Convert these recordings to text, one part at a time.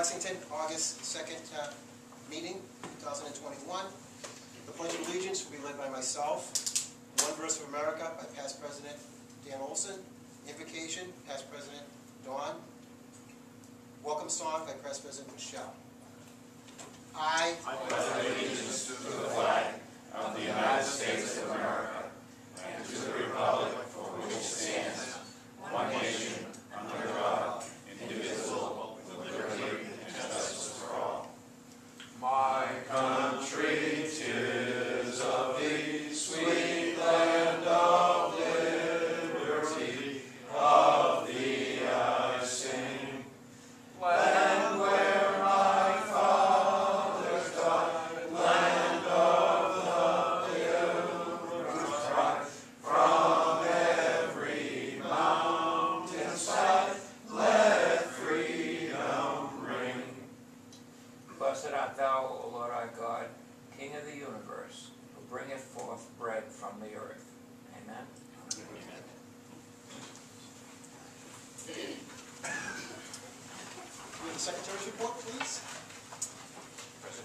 Lexington, August 2nd uh, meeting, 2021. The Pledge of Allegiance will be led by myself. One Verse of America by past President Dan Olson. Invocation, past President Don. Welcome song by past President Michelle. I My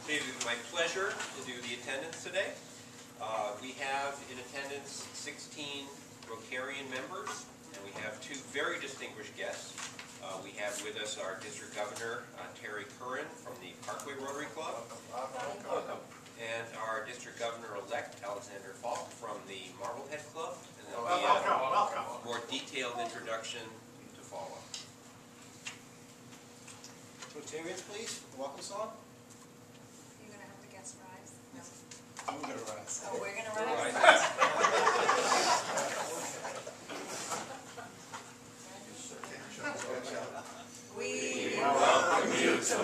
it is my pleasure to do the attendance today. Uh, We have in attendance 16 Rotarian members, and we have two very distinguished guests. Uh, We have with us our District Governor uh, Terry Curran from the Parkway Rotary Club, Welcome. and our District Governor-elect Alexander Falk from the Marblehead Club. And there'll be a more detailed introduction to follow. Rotarians, please, the welcome song. You're gonna have to guess rise? No. I'm gonna rise. Oh, we're gonna Right. rise? We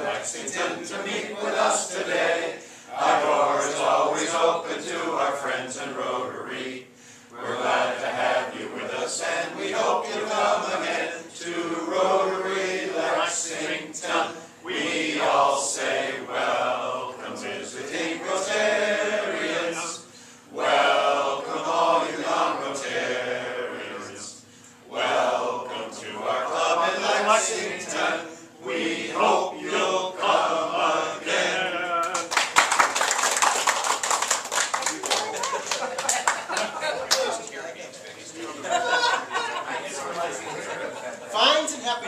Lexington to meet with us today. Our door is always open to our friends in Rotary. We're glad to have you with us and we hope you'll come again to Rotary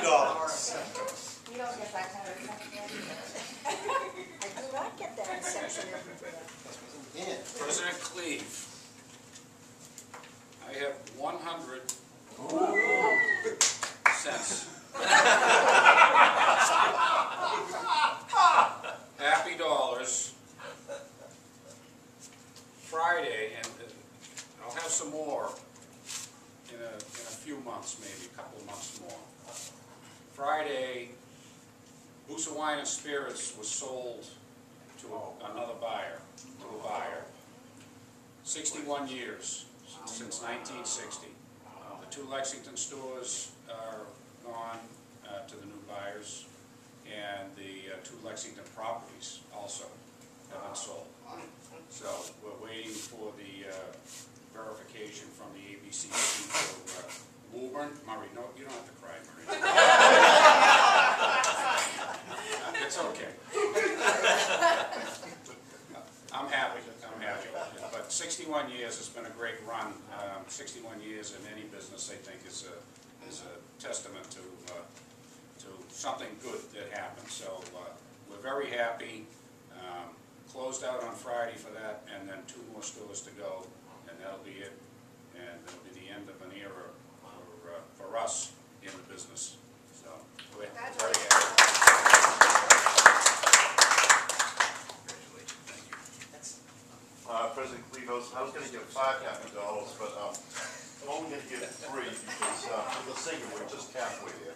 Fines 1960. Uh, the two Lexington stores are gone uh, to the new buyers, and the uh, two Lexington properties also have been ah. sold. So we're waiting for the uh, verification from the ABC to Woburn. Murray, no, you don't have to cry, Murray. it's okay. I'm happy. But 61 years has been a great run. Um, 61 years in any business, I think, is a, is a testament to, uh, to something good that happened. So uh, we're very happy. Um, Closed out on Friday for that, and then two more stores to go, and that'll be it. And it'll be the end of an era for, uh, for us in the business. So we're very happy. Uh, President Cleve, I was, I was gonna give five happy dollars, but, um, I'm only gonna give three because, uh, for the singer, we're just halfway there.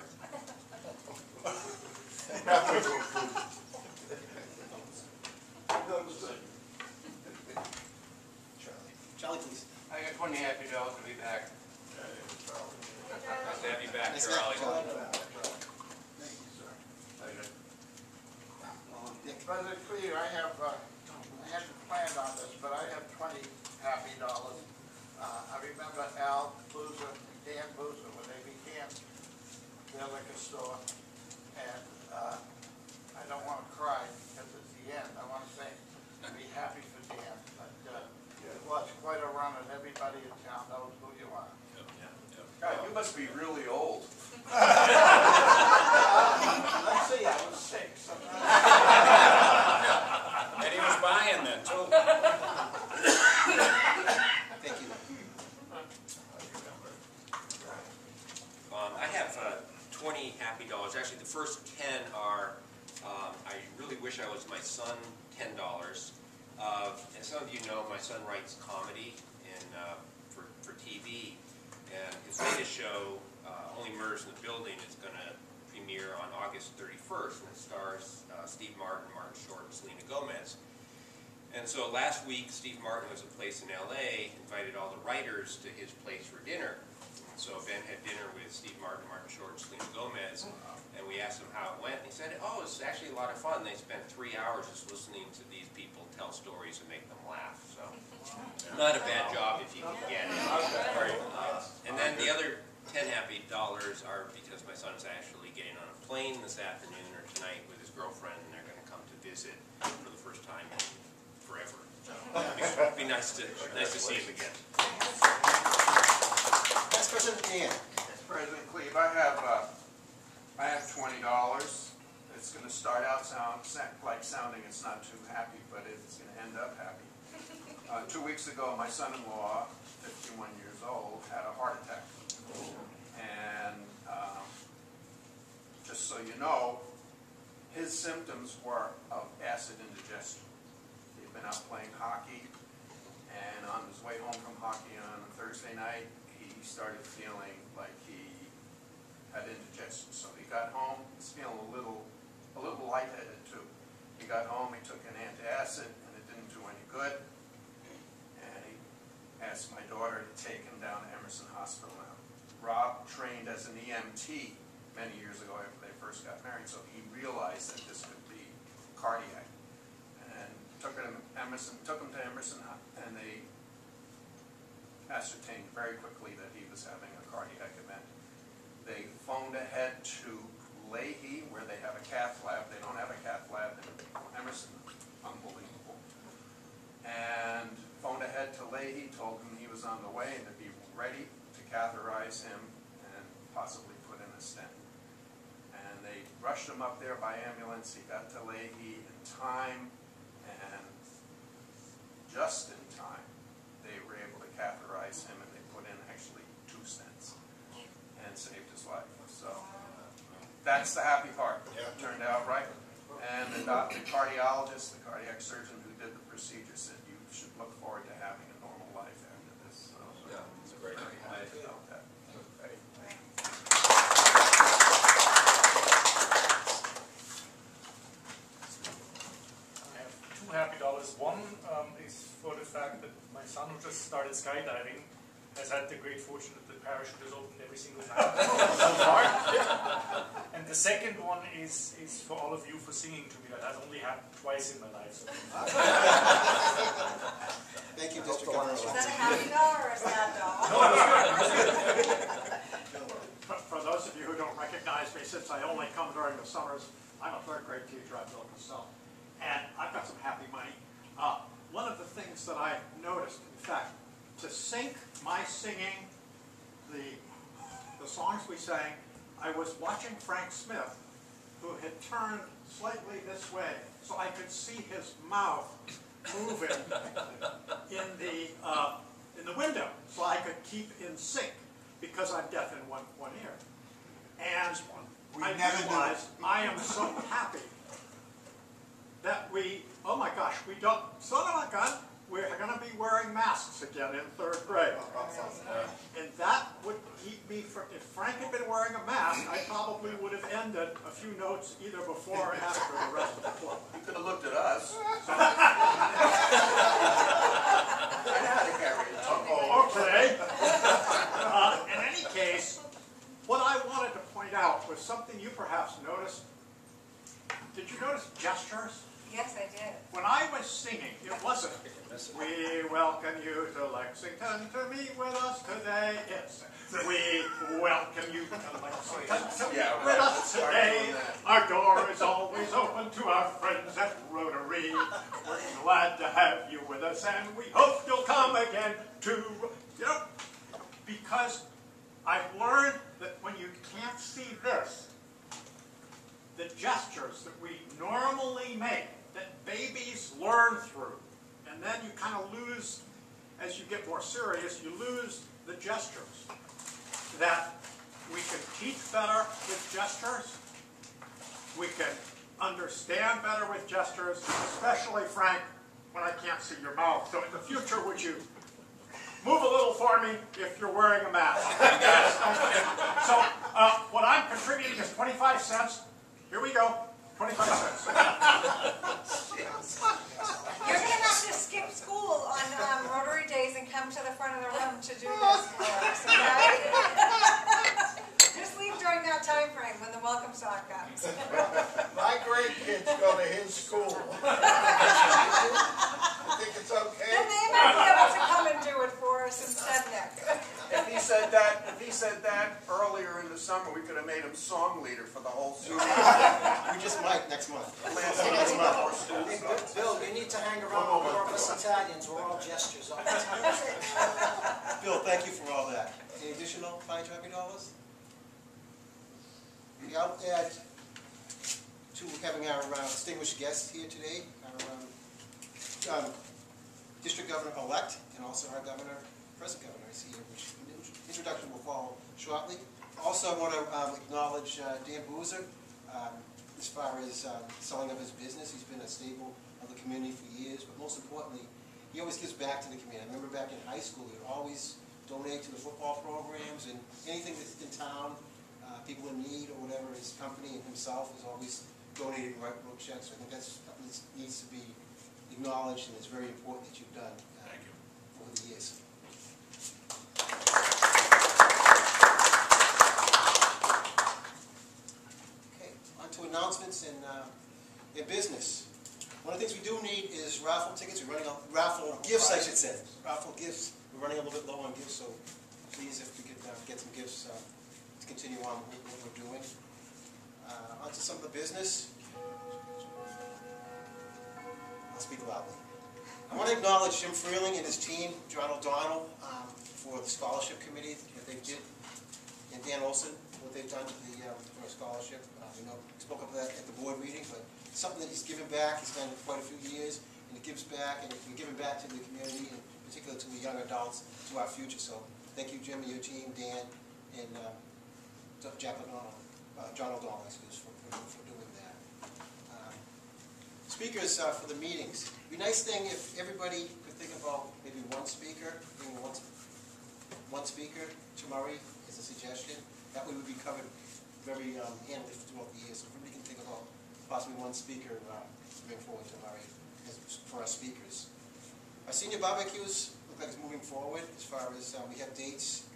Halfway to approval. No, I'm just saying. Charlie. Charlie, please. I got twenty happy dollars to be back. Nice to have you back, Nice to have you, Charlie. Charlie. Nick. President Cleve, I have, uh, I hadn't planned on this, but I have twenty happy dollars. Uh, I remember Al Busa, Dan Busa, when they began their liquor store. And, uh, I don't want to cry because it's the end. I want to say, be happy for Dan. But uh, it was quite a run and everybody in town knows who you are. God, you must be really old. Let's see, I was sick. Sometimes And he was buying then too. Thank you. Um, I have uh, 20 happy dollars. Actually, the first 10 are, um, I really wish I was my son, $10. Uh, And some of you know, my son writes comedy in, uh, for for TV. And his latest show, uh, Only Murders in the Building, is going to premiere on August 31st. And it stars uh, Steve Martin, Martin Short, and Selena Gomez. And so last week, Steve Martin was a place in LA, invited all the writers to his place for dinner. And so Ben had dinner with Steve Martin, Martin Short, Selena Gomez, and we asked him how it went. And he said, oh, it's actually a lot of fun. They spent three hours just listening to these people tell stories and make them laugh, so. Not a bad job if you can get it. Uh, And then the other ten happy dollars are because my son is actually getting on a plane this afternoon or tonight with his girlfriend, and they're gonna come to visit for the first time in forever. So, It'd be nice to, nice to see him again. Vice President Dan. President Cleve, I have, uh, I have twenty dollars. It's gonna start out sound, like sounding it's not too happy, but it's gonna end up happy. Uh, two weeks ago, my son-in-law, fifty-one years old, had a heart attack. And, um, just so you know, his symptoms were of acid indigestion. He'd been out playing hockey, and on his way home from hockey on a Thursday night, he started feeling like he had indigestion. So he got home, he's feeling a little, a little lightheaded too. He got home, he took an antacid, and it didn't do any good. And he asked my daughter to take him down to Emerson Hospital now. Rob trained as an EMT many years ago after they first got married, so he realized that this could be cardiac. And took him to Emerson, took him to Emerson, and they ascertained very quickly that he was having a cardiac event. They phoned ahead to Lahey, where they have a cath lab. They don't have a cath lab in Emerson. Unbelievable. And phoned ahead to Lahey, told him he was on the way and to be ready to catheterize him and possibly put in a stent. And they rushed him up there by ambulance. He got to Lahey in time, and just in time, they were able to catheterize him, and they put in actually two stents and saved his life. So that's the happy part. It Turned out right. And the the cardiologist, the cardiac surgeon who did procedure said you should look forward to having a normal life after this. So Yeah, it's a great very happy about that. I have two happy dollars. One um, is for the fact that my son, who just started skydiving, has had the great fortune that the parachute is opened every single time so far. And the second one is, is for all of you for singing to me. That has only happened twice in my life. So Thank you, District Governor. Is that a happy dollar or a sad dollar? For for those of you who don't recognize me, since I only come during the summers, I'm a third grade teacher at Bill Costello, and I've got some happy money. Uh, One of the things that I noticed, in fact, to sync my singing the, the songs we sang, I was watching Frank Smith, who had turned slightly this way, so I could see his mouth moving in the, uh, in the window, so I could keep in sync, because I'm deaf in one, one ear. And I realized I am so happy that we, oh my gosh, we don't, son of a gun, we're gonna be wearing masks again in third grade. And that would keep me from, if Frank had been wearing a mask, I probably would have ended a few notes either before or after the rest of the club. You could have looked at us. Okay. Uh, In any case, what I wanted to point out was something you perhaps noticed. Did you notice gestures? Yes, I did. When I was singing, it wasn't, "We welcome you to Lexington Lexington to meet with us today. Yes, we welcome you to Lexington to meet Yeah, with us today. Our door is always open to our friends at Rotary. We're glad to have you with us and we hope you'll come again to, you know, because I've learned that when you can't see this, the gestures that we normally make, that babies learn through, and then you kind of lose, as you get more serious, you lose the gestures. That we can teach better with gestures, we can understand better with gestures, especially, Frank, when I can't see your mouth. So in the future, would you move a little for me if you're wearing a mask? So, uh, what I'm contributing is twenty-five cents. Here we go, twenty-five cents. You're gonna have to skip school on um, Rotary Days and come to the front of the room to do this for us, okay? Just leave during that time frame when the welcome song comes. My grandkids go to his school. I think it's Then okay. they might be able to come and do it for us instead, Nick. If he said that, if he said that earlier in the summer, we could have made him song leader for the whole school. We just might next month. Last Next month. before school. Bill, you need to hang around with more of us Italians, we're all gestures all the time. Bill, thank you for all that. Any additional five happy dollars? Yeah, I'll add to having our uh, distinguished guests here today, our um, um, District Governor-elect and also our Governor, present Governor is here, which introduction will follow shortly. Also, I want to acknowledge uh, Dan Busa, um, as far as um, selling of his business. He's been a staple of the community for years, but most importantly, he always gives back to the community. I remember back in high school, he would always donate to the football programs and anything that's in town, uh, people in need or whatever, his company and himself is always donating right road checks. I think that's, something that needs to be acknowledged and it's very important that you've done uh, Thank you. over the years. Okay, on to announcements and, uh, and business. One of the things we do need is raffle tickets, we're running out, raffle gifts, I should say. Raffle gifts, we're running a little bit low on gifts, so please, if we could uh, get some gifts uh, to continue on with what we're doing. Uh, On to some of the business. I'll speak loudly. I want to acknowledge Jim Freeling and his team, John O'Donnell, um, for the scholarship committee that they did, and Dan Olson, what they've done to the, um, for scholarship. Uh, We know, spoke of that at the board meeting, but something that he's given back, he's done it quite a few years, and it gives back, and we're giving back to the community, and particularly to the young adults, to our future. So thank you, Jim, and your team, Dan, and um, O'Donnell, uh, John O'Donnell, excuse, for, for for. Um, Speakers uh, for the meetings. It'd Be nice thing if everybody could think about maybe one speaker, bring one, one speaker Murray as a suggestion. That way we'd be covered very um, handily throughout the year. So everybody can think about possibly one speaker uh, bring forward as, for our speakers. Our senior barbecues look like it's moving forward as far as, uh, we have dates,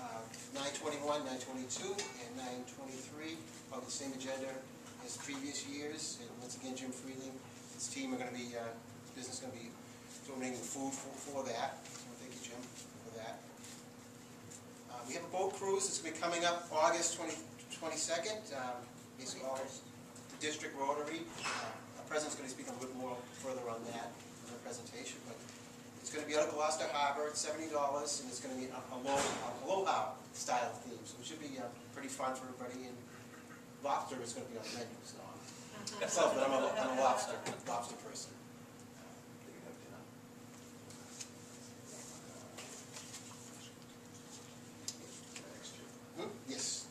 uh, nine twenty-one, nine twenty-two, and nine twenty-three, about the same agenda as previous years. And once again, Jim Freeling, his team are gonna be, uh, business is gonna be donating food for, for that. So thank you, Jim, for that. Uh, we have a boat cruise that's gonna be coming up August twenty, twenty-second, um, basically all the district rotary. Uh, Our president's gonna speak a little bit more further on that in the presentation, but it's gonna be out of Gloucester Harbor, it's seventy dollars, and it's gonna be a aloha, aloha style theme, so it should be, uh, pretty fun for everybody, and lobster is gonna be on the menu, so. Myself, but I'm a, I'm a lobster, lobster person. Hmm? Yes.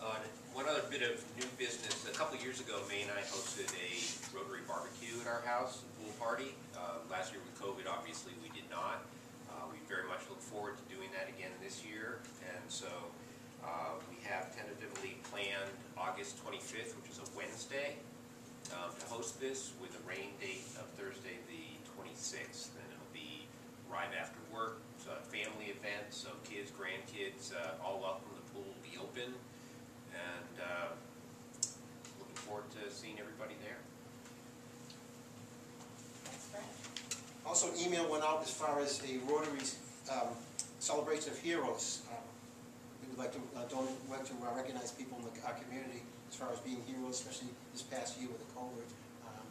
Uh, One other bit of new business, a couple years ago, May and I hosted a Rotary barbecue at our house, a pool party. Uh, Last year with COVID, obviously, we did not. Uh, We very much look forward to doing that again this year. And so uh, we have tentatively planned August 25th, which is a Wednesday, um, to host this with a rain date of Thursday, the 26th. And it'll be right after work, it's a family event, so kids, grandkids, uh, all welcome. The pool will be open. And uh, looking forward to seeing everybody there. That's right. Also, an email went out as far as the Rotary um, Celebration of Heroes. Um, We would like to, uh, don't, like to uh, recognize people in the- our community as far as being heroes, especially this past year with the COVID. Um,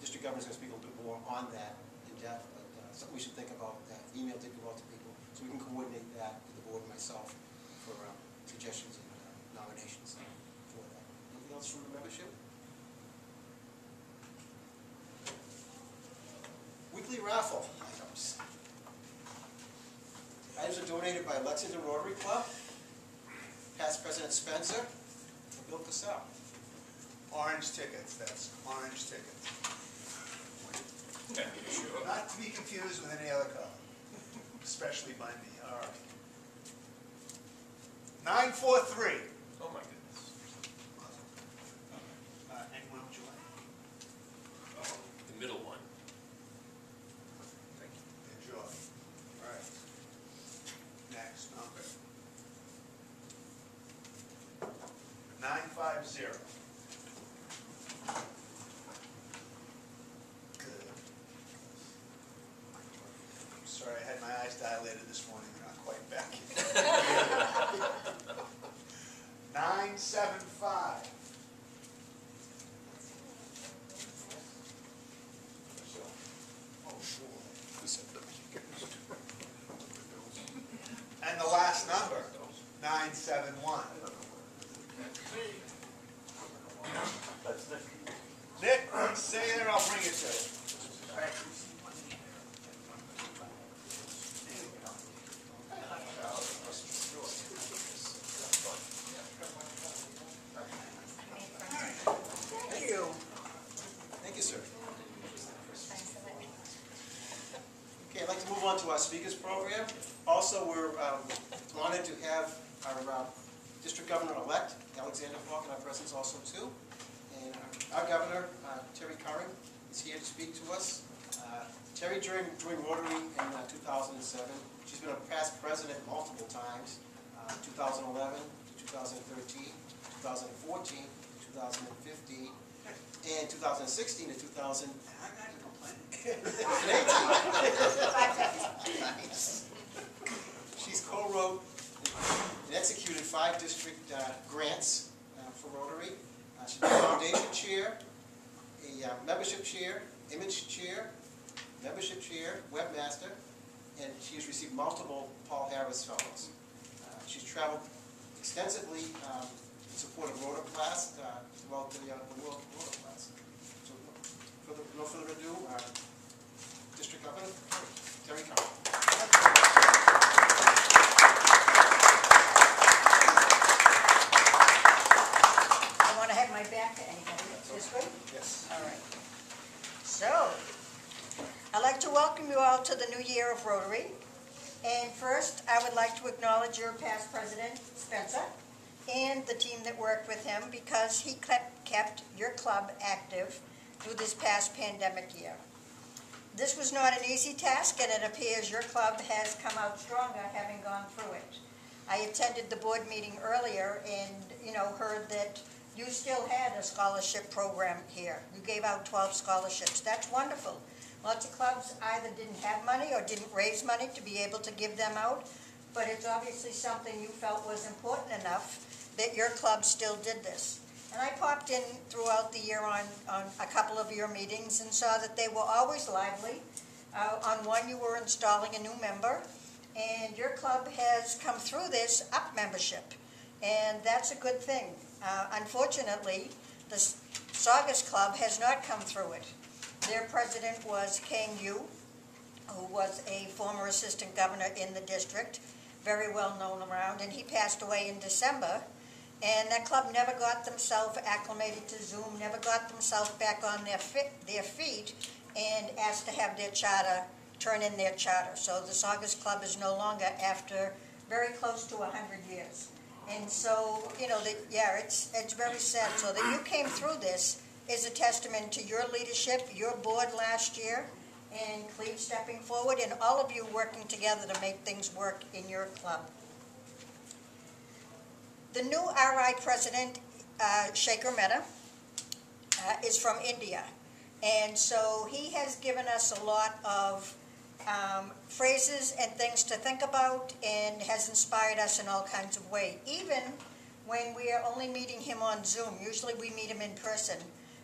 District Governor's going to speak a little bit more on that in depth, but uh, something we should think about. That email did go out to people, so we can coordinate that with the board and myself for uh, suggestions and uh, nominations for that. Anything else from the membership? Weekly raffle items. Items are donated by Lexington Rotary Club, past President Spencer, and Bill Cassell. Orange tickets, that's orange tickets. Not to be confused with any other color, especially by me, all right. Nine four three. Oh, my goodness. Uh, anyone would you like? The middle one. Thank you. Enjoy. All right. Next number. Nine five zero. Good. I'm sorry, I had my eyes dilated this morning, they're not quite back yet. Nine seven five. Oh, sure. And the last number, nine seven one. Nick, stay there, I'll bring it to you. Thank you. Thank you, sir. Okay, I'd like to move on to our speakers program. Also, we're um, honored to have our uh, district governor-elect, Alexander Falk, in our presence also too. And our- our governor, uh, Terry Curran, is here to speak to us. Uh, Terry joined Rotary in uh, 2007. She's been a past president multiple times, uh, 2011 to 2013, 2014, 2015, and 2016 to 2000. She's co-wrote and executed five district uh, grants uh, for Rotary. Uh, She's a foundation chair, a uh, membership chair, image chair, membership chair, webmaster, and she has received multiple Paul Harris Fellows. Uh, She's traveled extensively um, in support of Rotaplast uh, throughout the the world of Rotaplast. So, no further ado, Terry. I want to have my back to anybody. This way? Yes. All right. So, I'd like to welcome you all to the new year of Rotary. And first, I would like to acknowledge your past president, Spencer, and the team that worked with him because he kept, kept your club active through this past pandemic year. This was not an easy task, and it appears your club has come out stronger having gone through it. I attended the board meeting earlier and, you know, heard that you still had a scholarship program here. You gave out 12 scholarships. That's wonderful. Lots of clubs either didn't have money or didn't raise money to be able to give them out, but it's obviously something you felt was important enough that your club still did this. And I popped in throughout the year on, on a couple of your meetings and saw that they were always lively. Uh, on one, you were installing a new member, and your club has come through this up membership, and that's a good thing. Uh, unfortunately, the Saugus Club has not come through it. Their president was Kang Yu, who was a former assistant governor in the district, very well known around, and he passed away in December. And that club never got themselves acclimated to Zoom, never got themselves back on their their feet, and asked to have their charter, turn in their charter. So the Saugus Club is no longer after very close to a hundred years. And so, you know, that, yeah, it's, it's very sad. So that you came through this is a testament to your leadership, your board last year, and Cleve stepping forward, and all of you working together to make things work in your club. The new RI president, uh, Shekhar Mehta, uh, is from India. And so he has given us a lot of um, phrases and things to think about and has inspired us in all kinds of ways. Even when we are only meeting him on Zoom, usually we meet him in person,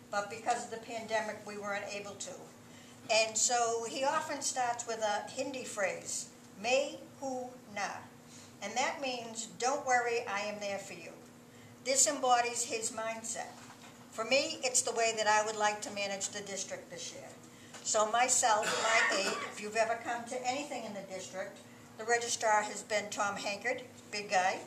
but because of the pandemic, we weren't able to. And so he often starts with a Hindi phrase, "May hu na," and that means, "Don't worry, I am there for you." This embodies his mindset. For me, it's the way that I would like to manage the district this year. So myself, my aide, if you've ever come to anything in the district, the registrar has been Tom Hankard, big guy.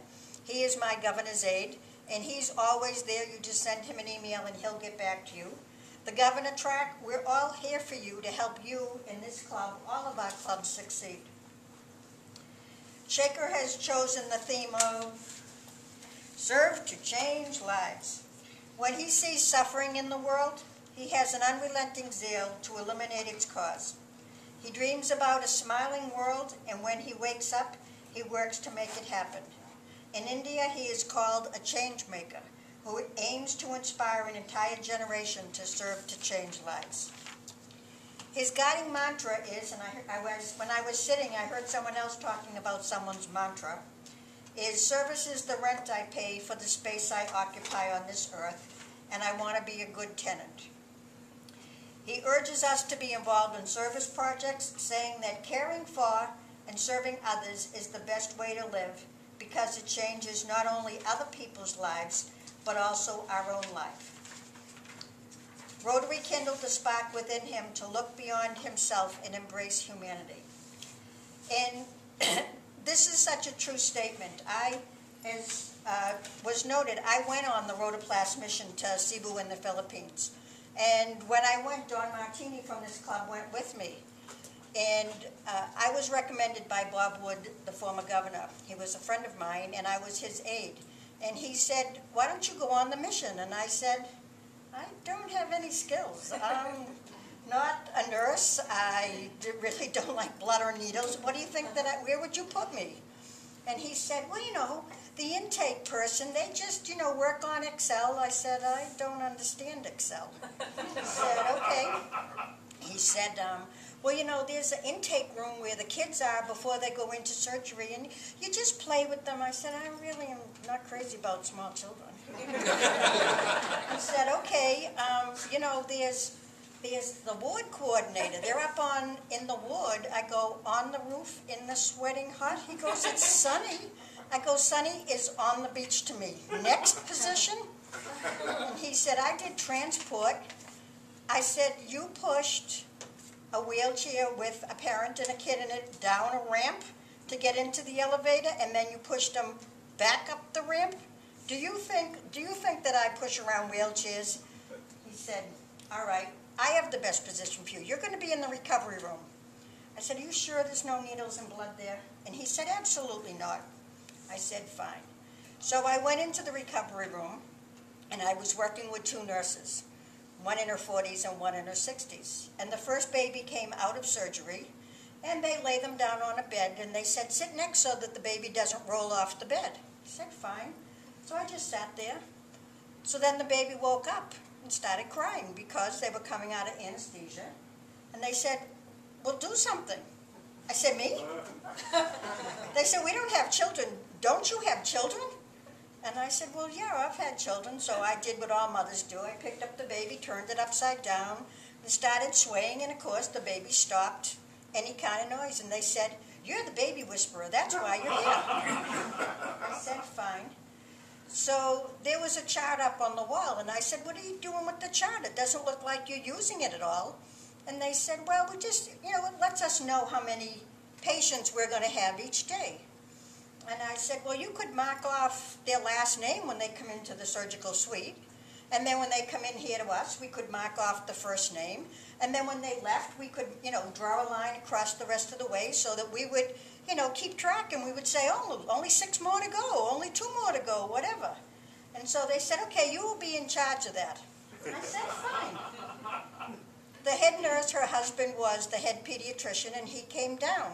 He is my governor's aide, and he's always there. You just send him an email and he'll get back to you. The governor track, we're all here for you to help you in this club, all of our clubs succeed. Shekhar has chosen the theme of serve to change lives. When he sees suffering in the world, he has an unrelenting zeal to eliminate its cause. He dreams about a smiling world, and when he wakes up, he works to make it happen. In India, he is called a change maker, who aims to inspire an entire generation to serve to change lives. His guiding mantra is, and I, I was, when I was sitting, I heard someone else talking about someone's mantra, is service is the rent I pay for the space I occupy on this earth, and I want to be a good tenant. He urges us to be involved in service projects, saying that caring for and serving others is the best way to live because it changes not only other people's lives, but also our own life. Rotary kindled the spark within him to look beyond himself and embrace humanity. And this is such a true statement. I, as uh, was noted, I went on the Rotaplast mission to Cebu in the Philippines. And when I went, Don Martini from this club went with me. And uh, I was recommended by Bob Wood, the former governor. He was a friend of mine, and I was his aide. And he said, why don't you go on the mission? And I said, I don't have any skills. I'm not a nurse. I really don't like blood or needles. What do you think that I, where would you put me? And he said, well, you know, the intake person, they just, you know, work on Excel. I said, I don't understand Excel. He said, okay. He said, um, well, you know, there's an intake room where the kids are before they go into surgery, and you just play with them. I said, I really am not crazy about small children. He said, okay, um, you know, there's there's the ward coordinator. They're up on in the ward. I go on the roof in the sweating hot. He goes, it's sunny. I go, Sunny is on the beach to me. Next position. And he said, I did transport. I said, you pushed a wheelchair with a parent and a kid in it down a ramp to get into the elevator, and then you pushed them back up the ramp. Do you think? Do you think that I push around wheelchairs? He said, "All right, I have the best position for you. You're going to be in the recovery room." I said, "Are you sure there's no needles and blood there?" And he said, "Absolutely not." I said, "Fine." So I went into the recovery room, and I was working with two nurses one in her 40s and one in her 60s. And the first baby came out of surgery, and they lay them down on a bed, and they said, sit next so that the baby doesn't roll off the bed. I said, fine. So I just sat there. So then the baby woke up and started crying because they were coming out of anesthesia. And they said, well, do something. I said, me? they said, we don't have children. Don't you have children? And I said, well, yeah, I've had children, so I did what all mothers do. I picked up the baby, turned it upside down, and started swaying, and of course the baby stopped any kind of noise. And they said, you're the baby whisperer, that's why you're here. I said, fine. So there was a chart up on the wall, and I said, what are you doing with the chart? It doesn't look like you're using it at all. And they said, well, we just, you know, it lets us know how many patients we're going to have each day. And I said, well, you could mark off their last name when they come into the surgical suite. And then when they come in here to us, we could mark off the first name. And then when they left, we could, you know, draw a line across the rest of the way so that we would, you know, keep track. And we would say, oh, only six more to go, only two more to go, whatever. And so they said, okay, you will be in charge of that. I said, fine. The head nurse, her husband, was the head pediatrician, and he came down.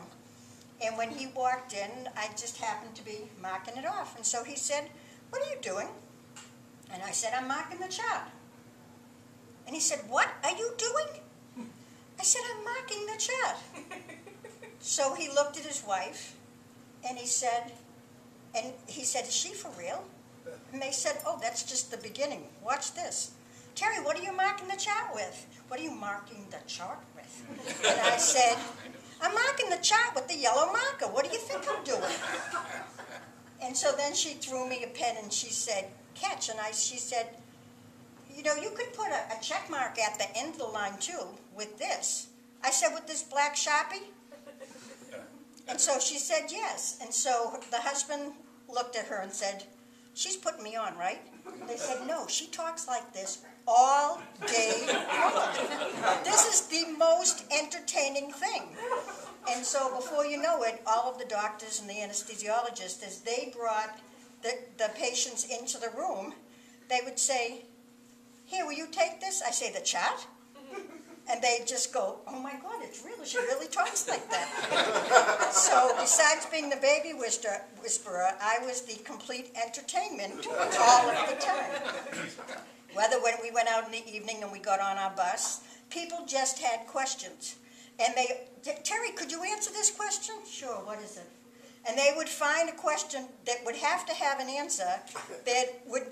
And when he walked in, I just happened to be marking it off. And so he said, what are you doing? And I said, I'm marking the chart. And he said, what are you doing? I said, I'm marking the chart. So he looked at his wife and he said, and he said, is she for real? And they said, oh, that's just the beginning. Watch this. Terry, what are you marking the chart with? What are you marking the chart with? And I said, I'm marking the chart with the yellow marker. What do you think I'm doing? And so then she threw me a pen and she said, catch. And I, she said, you know, you could put a, a check mark at the end of the line too with this. I said, with this black Sharpie? And so she said yes. And so the husband looked at her and said, she's putting me on, right? They said, no, she talks like this all day long. This is the most entertaining thing. And so before you know it, all of the doctors and the anesthesiologists, as they brought the, the patients into the room, they would say, here, will you take this? I say, the chat? And they just go, oh my God, it's real. She really talks like that. so besides being the baby whisper- whisperer, I was the complete entertainment all of the time. Whether when we went out in the evening and we got on our bus, people just had questions. And they, Terry, could you answer this question? Sure, what is it? And they would find a question that would have to have an answer that would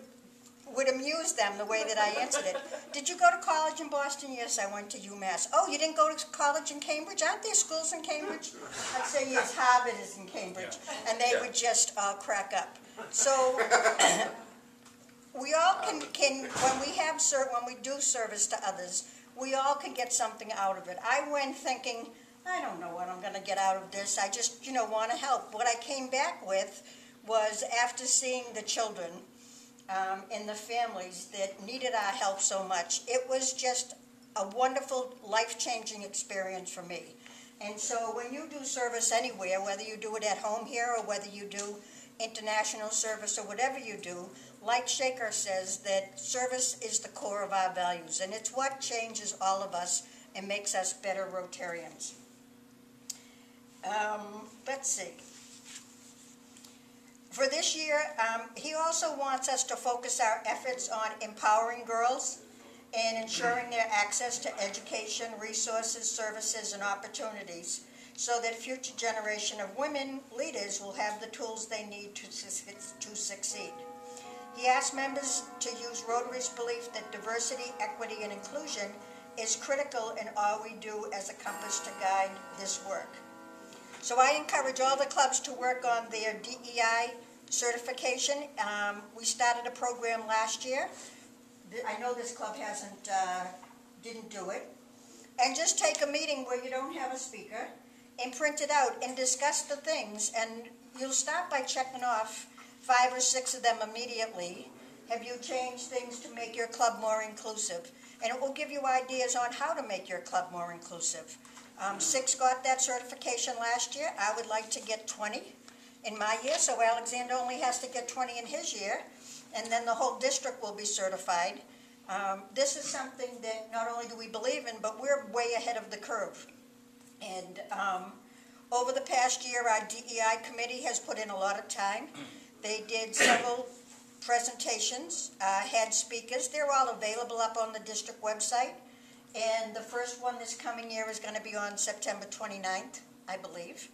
would amuse them the way that I answered it. Did you go to college in Boston? Yes, I went to UMass. Oh, you didn't go to college in Cambridge? Aren't there schools in Cambridge? I'd say, yes, Harvard is in Cambridge. And they would just uh, crack up. So we all can, can when we have when we do service to others, we all can get something out of it. I went thinking, I don't know what I'm going to get out of this. I just, you know, want to help. What I came back with was after seeing the children um, and the families that needed our help so much, it was just a wonderful, life-changing experience for me. And so when you do service anywhere, whether you do it at home here or whether you do international service or whatever you do, like Shekhar says, that service is the core of our values, and it's what changes all of us and makes us better Rotarians. Um, let's see. For this year, um, he also wants us to focus our efforts on empowering girls and ensuring their access to education, resources, services, and opportunities so that future generation of women leaders will have the tools they need to, to succeed. He asked members to use Rotary's belief that diversity, equity, and inclusion is critical in all we do as a compass to guide this work. So I encourage all the clubs to work on their DEI certification. Um, we started a program last year. I know this club hasn't, uh, didn't do it. And just take a meeting where you don't have a speaker and print it out and discuss the things. And you'll start by checking off five or six of them immediately. Have you changed things to make your club more inclusive? And it will give you ideas on how to make your club more inclusive. Um, six got that certification last year. I would like to get 20 in my year, so Alexander only has to get 20 in his year, and then the whole district will be certified. Um, this is something that not only do we believe in, but we're way ahead of the curve. And um, over the past year, our DEI committee has put in a lot of time. They did several presentations, uh, had speakers. They're all available up on the district website. And the first one this coming year is going to be on September 29th, I believe.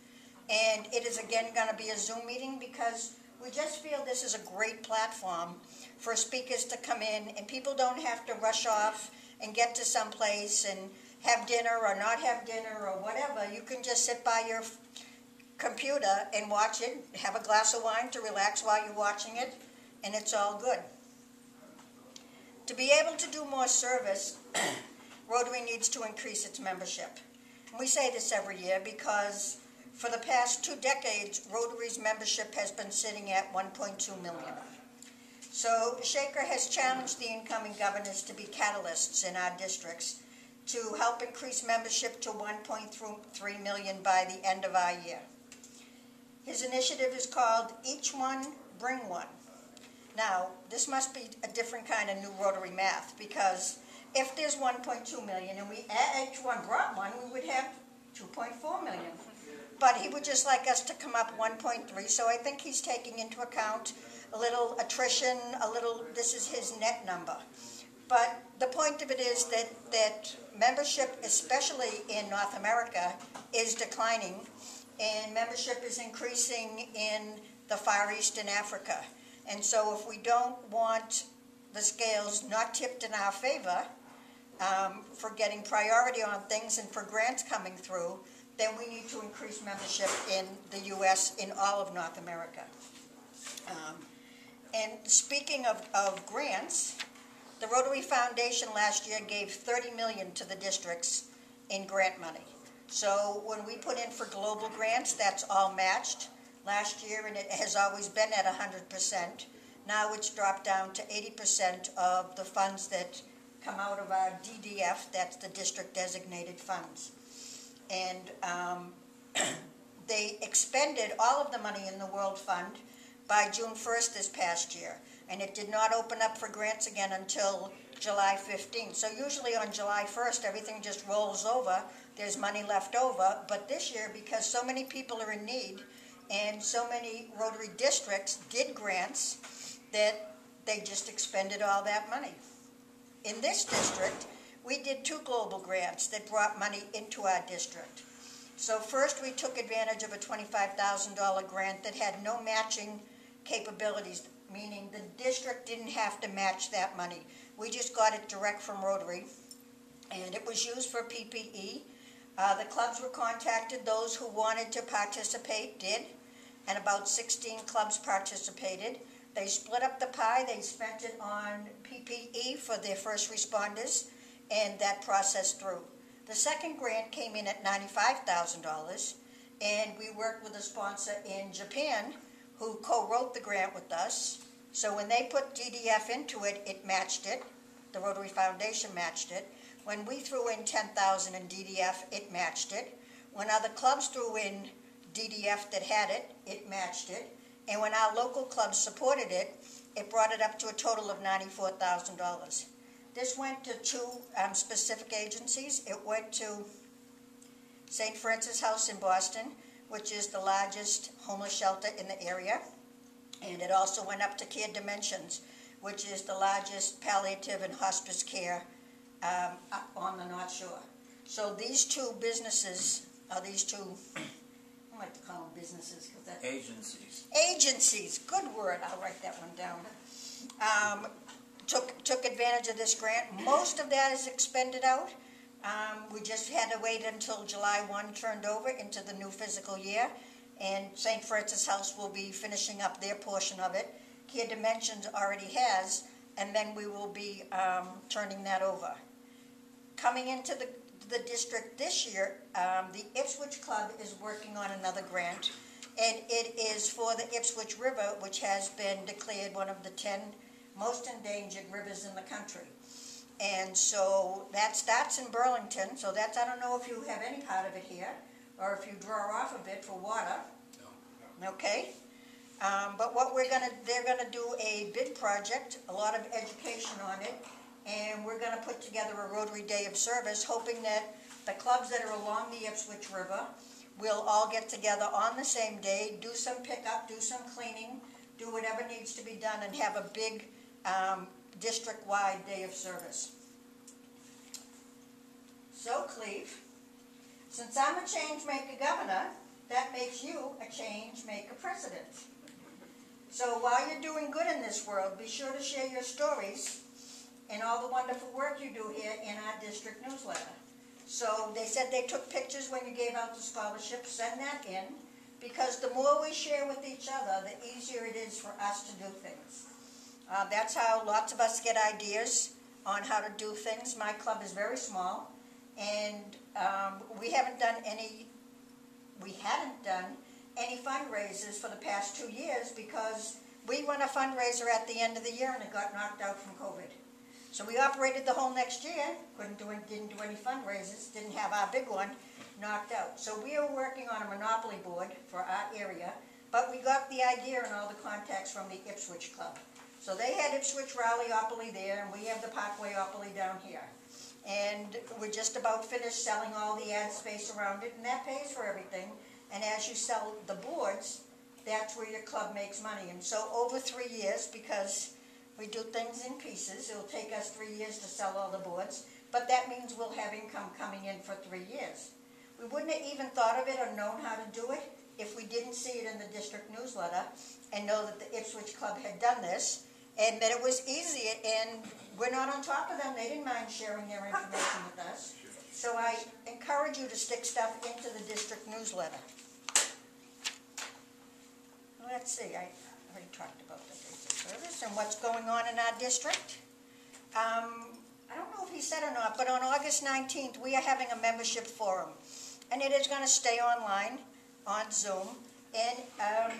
And it is again going to be a Zoom meeting because we just feel this is a great platform for speakers to come in and people don't have to rush off and get to some place and have dinner or not have dinner or whatever. You can just sit by your computer and watch it, have a glass of wine to relax while you're watching it, and it's all good. To be able to do more service, Rotary needs to increase its membership. And we say this every year because for the past two decades, Rotary's membership has been sitting at 1.2 million. So Shekhar has challenged the incoming governors to be catalysts in our districts to help increase membership to 1.3 million by the end of our year. His initiative is called Each One, Bring One. Now, this must be a different kind of new Rotary math because if there's 1.2 million and we each one brought one, we would have 2.4 million. But he would just like us to come up 1.3, so I think he's taking into account a little attrition, a little, this is his net number. But the point of it is that, that membership, especially in North America, is declining, and membership is increasing in the Far East and Africa. And so if we don't want the scales not tipped in our favor, um, for getting priority on things and for grants coming through, then we need to increase membership in the US, in all of North America. Um, And speaking of, of grants, the Rotary Foundation last year gave 30 million to the districts in grant money. So when we put in for global grants, that's all matched last year, and it has always been at 100%. Now it's dropped down to 80% of the funds that come out of our DDF, that's the district designated funds. And um, they expended all of the money in the World Fund by June 1st this past year. And it did not open up for grants again until July 15th. So usually on July 1st, everything just rolls over, there's money left over. But this year, because so many people are in need, and so many Rotary districts did grants, that they just expended all that money. In this district, we did two global grants that brought money into our district. So first, we took advantage of a $25,000 grant that had no matching capabilities, meaning the district didn't have to match that money. We just got it direct from Rotary, and it was used for PPE. Uh, the clubs were contacted, those who wanted to participate did, and about 16 clubs participated. They split up the pie, they spent it on PPE for their first responders, and that process through. The second grant came in at $95,000, and we worked with a sponsor in Japan who co-wrote the grant with us. So when they put DDF into it, it matched it. The Rotary Foundation matched it. When we threw in 10,000 in DDF, it matched it. When other clubs threw in DDF that had it, it matched it. And when our local clubs supported it, it brought it up to a total of $94,000. This went to two um, specific agencies. It went to St. Francis House in Boston, which is the largest homeless shelter in the area. And it also went up to Care Dimensions, which is the largest palliative and hospice care um, up on the North Shore. So these two businesses, are these two, like to call them businesses because that Agencies. agencies, good word, I'll write that one down, um, took, took advantage of this grant. Most of that is expended out. Um, we just had to wait until July one turned over into the new physical year. And St. Francis House will be finishing up their portion of it. Care Dimensions already has, and then we will be, um, turning that over. Coming into the, the district this year, um, the Ipswich Club is working on another grant. And it is for the Ipswich River, which has been declared one of the ten most endangered rivers in the country. And so that starts in Burlington, so that's, I don't know if you have any part of it here, or if you draw off of it for water. No. Okay? Um, but what we're gonna, they're gonna do a big project, a lot of education on it, and we're gonna put together a Rotary Day of Service, hoping that the clubs that are along the Ipswich River will all get together on the same day, do some pickup, do some cleaning, do whatever needs to be done, and have a big, um, district-wide day of service. So, Cleve, since I'm a change maker governor, that makes you a change maker president. So while you're doing good in this world, be sure to share your stories and all the wonderful work you do here in our district newsletter. So they said they took pictures when you gave out the scholarship, send that in, because the more we share with each other, the easier it is for us to do things. Uh, that's how lots of us get ideas on how to do things. My club is very small, and um, we haven't done any, we hadn't done any fundraisers for the past two years because we run a fundraiser at the end of the year and it got knocked out from COVID. So we operated the whole next year, couldn't do, any- didn't do any fundraisers, didn't have our big one knocked out. So we are working on a monopoly board for our area, but we got the idea and all the contacts from the Ipswich Club. So they had Ipswich Raleighopoly there, and we have the Parkwayopoly down here. And we're just about finished selling all the ad space around it, and that pays for everything. And as you sell the boards, that's where your club makes money. And so over three years, because We do things in pieces. It'll take us three years to sell all the boards, but that means we'll have income coming in for three years. We wouldn't have even thought of it or known how to do it if we didn't see it in the district newsletter and know that the Ipswich Club had done this and that it was easy and we're not on top of them. They didn't mind sharing their information with us. So I encourage you to stick stuff into the district newsletter. Let's see, I already talked about service and what's going on in our district. Um, I don't know if he said or not, but on August 19th, we are having a membership forum. And it is going to stay online, on Zoom. And um,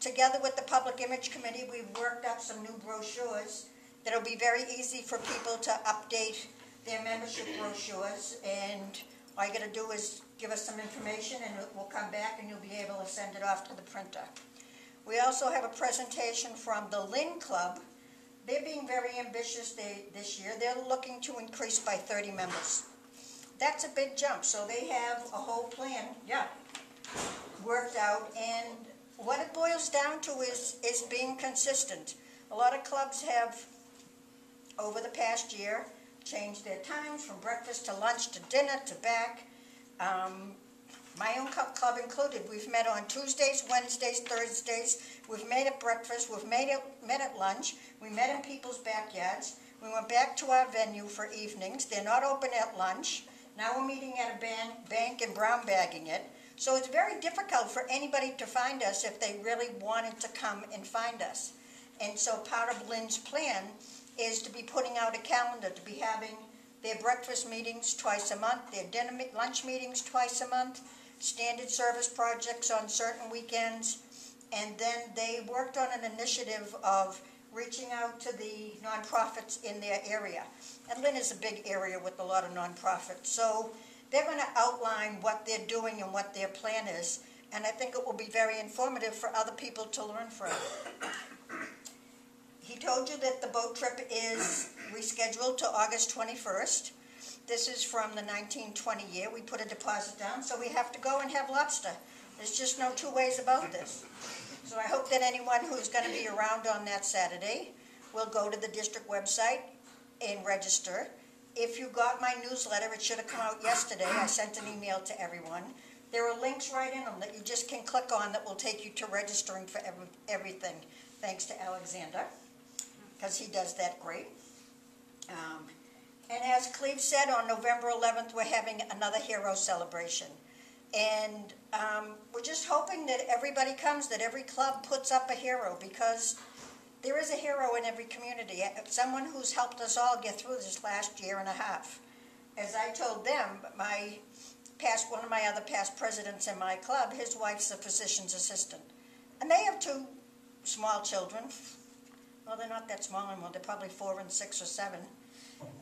together with the Public Image Committee, we've worked up some new brochures that'll be very easy for people to update their membership brochures. And all you got to do is give us some information and we'll come back and you'll be able to send it off to the printer. We also have a presentation from the Lynn Club. They're being very ambitious they, this year. They're looking to increase by 30 members. That's a big jump. So they have a whole plan, yeah, worked out. And what it boils down to is, is being consistent. A lot of clubs have, over the past year, changed their times from breakfast to lunch to dinner to back. Um, my own club included. We've met on Tuesdays, Wednesdays, Thursdays. We've met at breakfast. We've made it, met at lunch. We met in people's backyards. We went back to our venue for evenings. They're not open at lunch. Now we're meeting at a bank, bank and brown bagging it. So it's very difficult for anybody to find us if they really wanted to come and find us. And so part of Lynn's plan is to be putting out a calendar, to be having their breakfast meetings twice a month, their dinner, lunch meetings twice a month, standard service projects on certain weekends, and then they worked on an initiative of reaching out to the nonprofits in their area. And Lynn is a big area with a lot of nonprofits. So they're going to outline what they're doing and what their plan is. And I think it will be very informative for other people to learn from. He told you that the boat trip is rescheduled to August 21st. This is from the 1920 year. We put a deposit down, so we have to go and have lobster. There's just no two ways about this. So I hope that anyone who's going to be around on that Saturday will go to the district website and register. If you got my newsletter, it should have come out yesterday. I sent an email to everyone. There are links right in them that you just can click on that will take you to registering for every, everything, thanks to Alexander, because he does that great. Um, and as Cleve said, on November 11th, we're having another hero celebration. And um, we're just hoping that everybody comes, that every club puts up a hero, because there is a hero in every community, someone who's helped us all get through this last year and a half. As I told them, my past, one of my other past presidents in my club, his wife's a physician's assistant. And they have two small children. Well, they're not that small anymore. They're probably four and six or seven.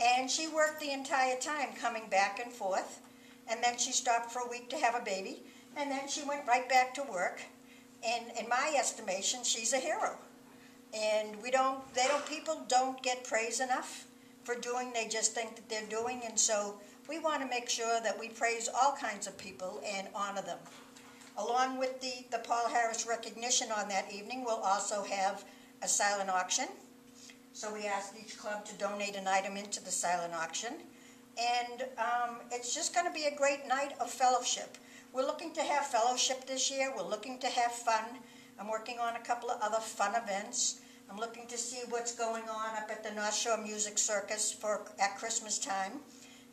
And she worked the entire time coming back and forth. And then she stopped for a week to have a baby. And then she went right back to work. And in my estimation, she's a hero. And we don't, they don't, people don't get praise enough for doing, they just think that they're doing. And so we want to make sure that we praise all kinds of people and honor them. Along with the, the Paul Harris recognition on that evening, we'll also have a silent auction. So we asked each club to donate an item into the silent auction. And um, it's just going to be a great night of fellowship. We're looking to have fellowship this year. We're looking to have fun. I'm working on a couple of other fun events. I'm looking to see what's going on up at the North Shore Music Circus for at Christmas time.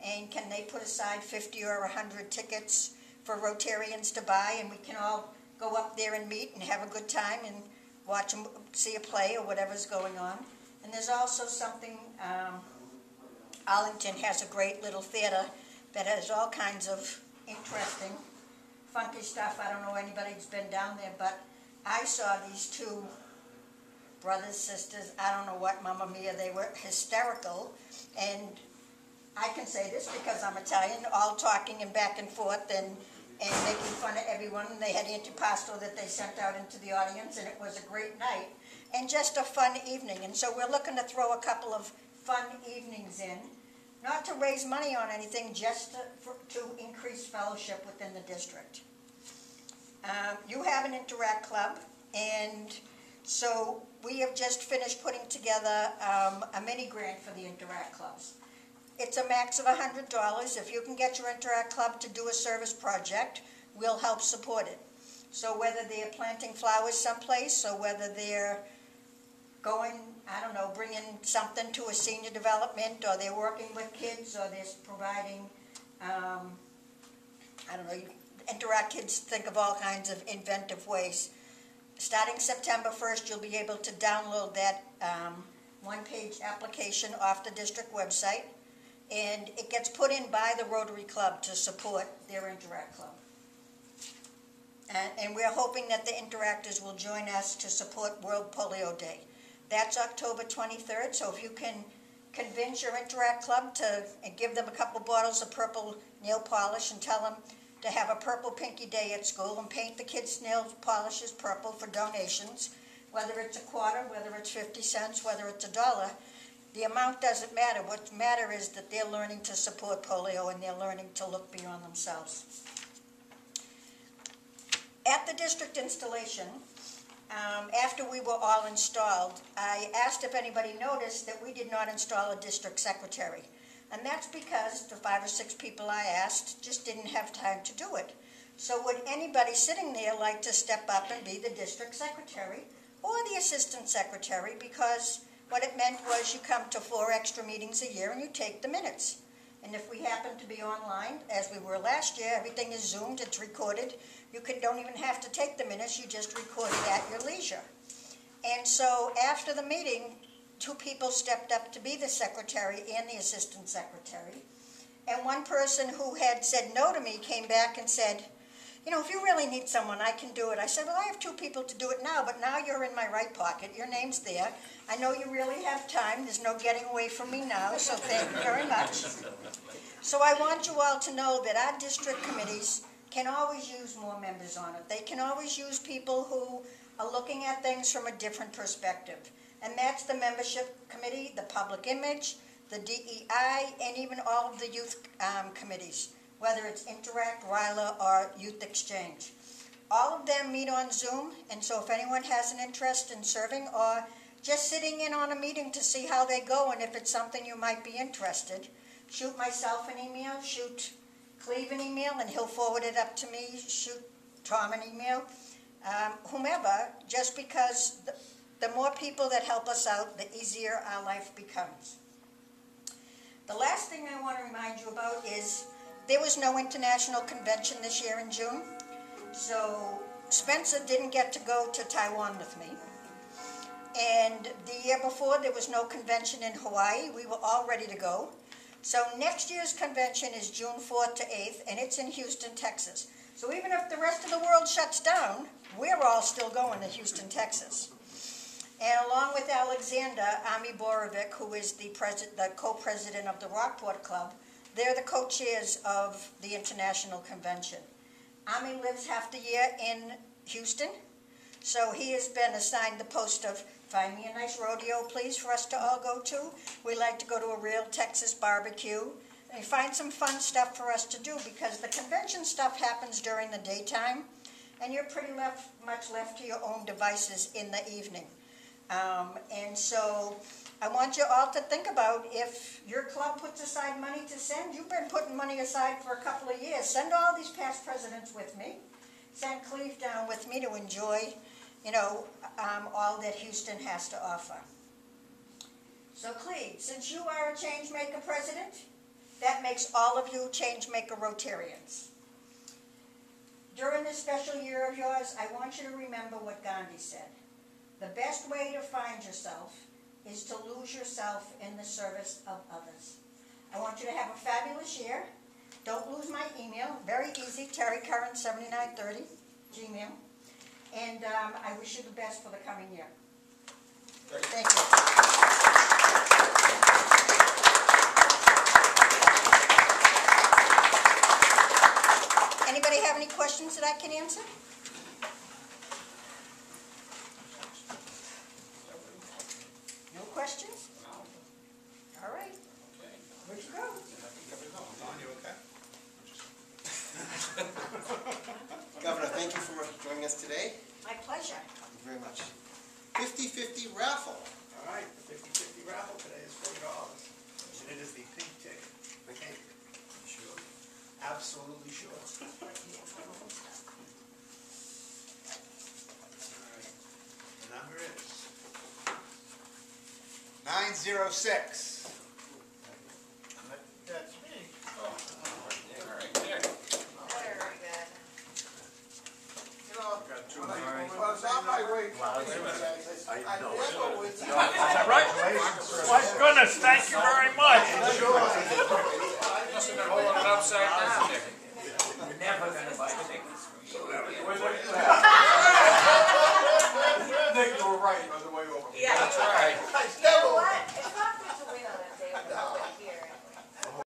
And can they put aside 50 or 100 tickets for Rotarians to buy and we can all go up there and meet and have a good time and watch them, see a play or whatever's going on. And there's also something, um, Arlington has a great little theater that has all kinds of interesting, funky stuff. I don't know anybody who's been down there, but I saw these two brothers, sisters, I don't know what, Mamma Mia, they were hysterical. And I can say this because I'm Italian, all talking and back and forth and, and making fun of everyone. And they had antipasto that they sent out into the audience, and it was a great night. And just a fun evening. And so we're looking to throw a couple of fun evenings in, not to raise money on anything, just to, for, to increase fellowship within the district. Um, you have an Interact Club, and so we have just finished putting together um, a mini grant for the Interact clubs. It's a max of hundred dollars. If you can get your Interact club to do a service project, we'll help support it. So whether they're planting flowers someplace, or whether they're going, I don't know, bringing something to a senior development, or they're working with kids, or they're providing, um, I don't know, Interact kids think of all kinds of inventive ways. Starting September first, you'll be able to download that, um, one-page application off the district website, and it gets put in by the Rotary Club to support their Interact Club. And, and we're hoping that the Interactors will join us to support World Polio Day. That's October 23rd, so if you can convince your Interact Club to, and give them a couple bottles of purple nail polish and tell them to have a purple pinky day at school and paint the kids' nail polishes purple for donations, whether it's a quarter, whether it's 50 cents, whether it's a dollar, the amount doesn't matter. What matter is that they're learning to support polio and they're learning to look beyond themselves. At the district installation, um, after we were all installed, I asked if anybody noticed that we did not install a district secretary. And that's because the five or six people I asked just didn't have time to do it. So would anybody sitting there like to step up and be the district secretary or the assistant secretary? Because what it meant was you come to four extra meetings a year and you take the minutes. And if we happen to be online, as we were last year, everything is zoomed, it's recorded. You can, don't even have to take the minutes, you just record it at your leisure. And so after the meeting, two people stepped up to be the secretary and the assistant secretary. And one person who had said no to me came back and said, you know, if you really need someone, I can do it. I said, well, I have two people to do it now, but now you're in my right pocket. Your name's there. I know you really have time. There's no getting away from me now, so thank you very much. So I want you all to know that our district committees can always use more members on it. They can always use people who are looking at things from a different perspective. And that's the membership committee, the public image, the DEI, and even all of the youth um, committees, whether it's Interact, RYLA, or Youth Exchange. All of them meet on Zoom, and so if anyone has an interest in serving or just sitting in on a meeting to see how they go and if it's something you might be interested, shoot myself an email, shoot Cleve an email, and he'll forward it up to me, shoot Tom an email, um, whomever, just because the, the more people that help us out, the easier our life becomes. The last thing I want to remind you about is there was no international convention this year in June, so Spencer didn't get to go to Taiwan with me. And the year before, there was no convention in Hawaii. We were all ready to go. So next year's convention is June 4th to 8th, and it's in Houston, Texas. So even if the rest of the world shuts down, we're all still going to Houston, Texas. And along with Alexander, Ami Borovic, who is the, president, the co-president of the Rockport Club, they're the co-chairs of the International Convention. Ami lives half the year in Houston, so he has been assigned the post of find me a nice rodeo, please, for us to all go to. We like to go to a real Texas barbecue. And find some fun stuff for us to do because the convention stuff happens during the daytime, and you're pretty left, much left to your own devices in the evening. Um, and so I want you all to think about if your club puts aside money to send, you've been putting money aside for a couple of years. Send all these past presidents with me. Send Cleve down with me to enjoy, you know, um, all that Houston has to offer. So Cleve, since you are a change maker president, that makes all of you change maker Rotarians. During this special year of yours, I want you to remember what Gandhi said. The best way to find yourself is to lose yourself in the service of others. I want you to have a fabulous year. Don't lose my email. Very easy, terrycurran7930, Gmail. And um, I wish you the best for the coming year. Thank you. Anybody have any questions that I can answer?